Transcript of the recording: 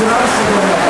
Gracias.